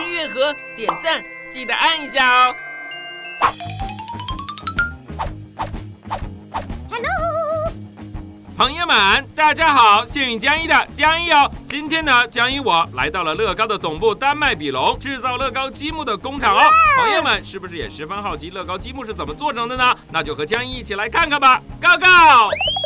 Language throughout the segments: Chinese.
音乐盒点赞，记得按一下哦。Hello，朋友们，大家好，幸运江一的江一哦。今天呢，江一我来到了乐高的总部丹麦比隆制造乐高积木的工厂哦。朋友们，是不是也十分好奇乐高积木是怎么做成的呢？那就和江一一起来看看吧。Go go！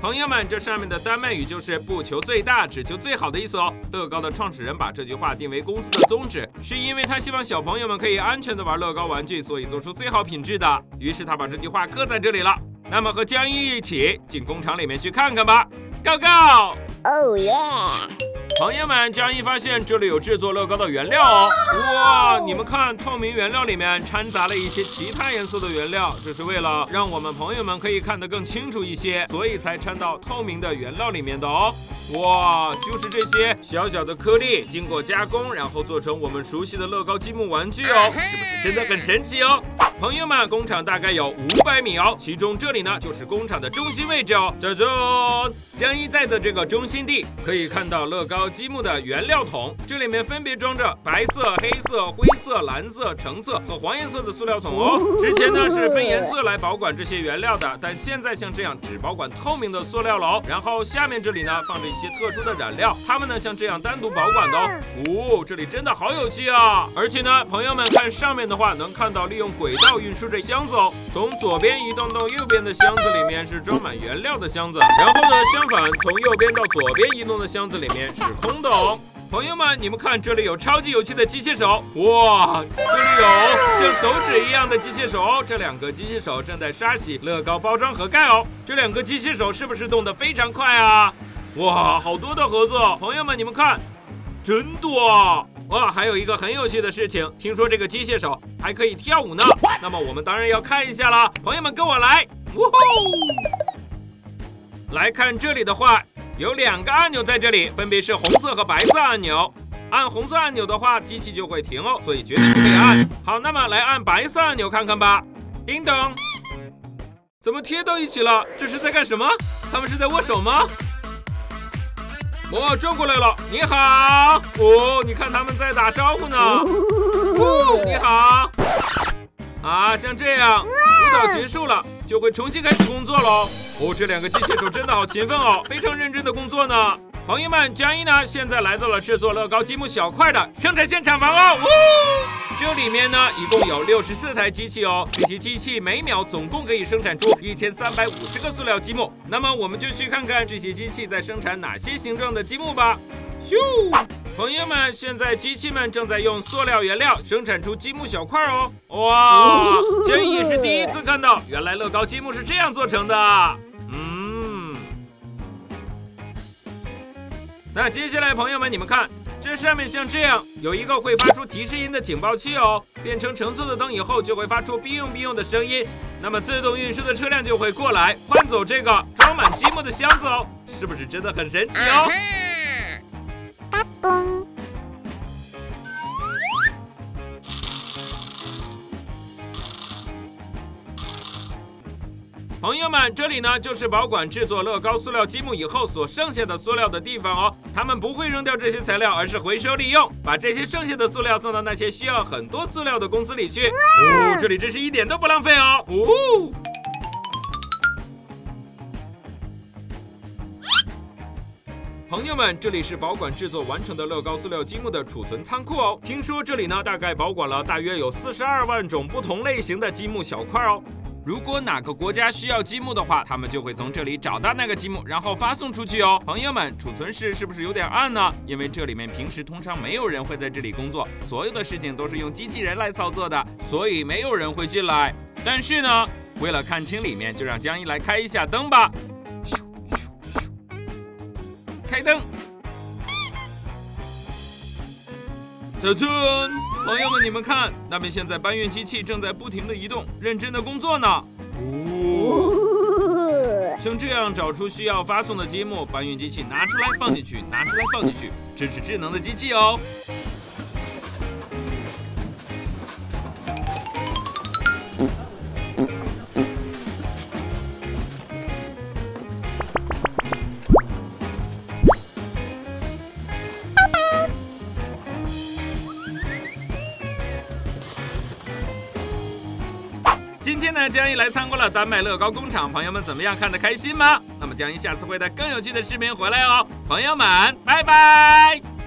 朋友们，这上面的丹麦语就是不求最大，只求最好的意思哦。乐高的创始人把这句话定为公司的宗旨，是因为他希望小朋友们可以安全的玩乐高玩具，所以做出最好品质的。于是他把这句话刻在这里了。那么和江一一起进工厂里面去看看吧。Go go！Oh yeah！！朋友们，江一发现这里有制作乐高的原料哦！哇，你们看，透明原料里面掺杂了一些其他颜色的原料，这是为了让我们朋友们可以看得更清楚一些，所以才掺到透明的原料里面的哦。哇，就是这些小小的颗粒，经过加工，然后做成我们熟悉的乐高积木玩具哦，是不是真的很神奇哦？朋友们，工厂大概有五百米哦，其中这里呢就是工厂的中心位置哦。这中，江一在的这个中心地可以看到乐高积木的原料桶，这里面分别装着白色、黑色、灰色、蓝色、橙色和黄颜色的塑料桶哦。之前呢是分颜色来保管这些原料的，但现在像这样只保管透明的塑料了。然后下面这里呢放着一些特殊的染料，它们呢像这样单独保管的哦。哦，这里真的好有趣啊！而且呢，朋友们看上面的话，能看到利用轨道。要运输这箱子哦，从左边移动到右边的箱子里面是装满原料的箱子，然后呢，相反，从右边到左边移动的箱子里面是空的哦。朋友们，你们看，这里有超级有趣的机械手，哇，这里有像手指一样的机械手哦，这两个机械手正在刷洗乐高包装盒盖哦。这两个机械手是不是动得非常快啊？哇，好多的盒子，朋友们，你们看，真多啊。哇，还有一个很有趣的事情，听说这个机械手还可以跳舞呢。那么我们当然要看一下了，朋友们跟我来，呜呼！来看这里的话，有两个按钮在这里，分别是红色和白色按钮。按红色按钮的话，机器就会停哦，所以绝对不可以按。好，那么来按白色按钮看看吧。叮咚，怎么贴到一起了？这是在干什么？他们是在握手吗？哇，转过来了！你好，哦，你看他们在打招呼呢。哦，你好。啊，像这样，舞蹈结束了，就会重新开始工作喽。哦，这两个机械手真的好勤奋哦，非常认真的工作呢。朋友们，江一呢，现在来到了制作乐高积木小块的生产现场房哦。这里面呢，一共有六十四台机器哦，这些机器每秒总共可以生产出一千三百五十个塑料积木。那么我们就去看看这些机器在生产哪些形状的积木吧。咻，朋友们，现在机器们正在用塑料原料生产出积木小块哦。哇，江一也是第一次看到，原来乐高积木是这样做成的。嗯那接下来，朋友们，你们看，这上面像这样有一个会发出提示音的警报器哦，变成橙色的灯以后，就会发出“哔用哔用”的声音，那么自动运输的车辆就会过来换走这个装满积木的箱子哦，是不是真的很神奇哦？们，这里呢就是保管制作乐高塑料积木以后所剩下的塑料的地方哦。他们不会扔掉这些材料，而是回收利用，把这些剩下的塑料送到那些需要很多塑料的公司里去。哦，这里真是一点都不浪费哦。哦，朋友们，这里是保管制作完成的乐高塑料积木的储存仓库哦。听说这里呢大概保管了大约有四十二万种不同类型的积木小块哦。如果哪个国家需要积木的话，他们就会从这里找到那个积木，然后发送出去哦。朋友们，储存室是不是有点暗呢？因为这里面平时通常没有人会在这里工作，所有的事情都是用机器人来操作的，所以没有人会进来。但是呢，为了看清里面，就让江一来开一下灯吧。咻咻咻，开灯。小春，朋友们，你们看，那边现在搬运机器正在不停的移动，认真的工作呢。哦，像这样找出需要发送的积木，搬运机器拿出来放进去，拿出来放进去，这是智能的机器哦。今天呢，江一来参观了丹麦乐高工厂，朋友们怎么样？看得开心吗？那么江一下次会带更有趣的视频回来哦，朋友们，拜拜。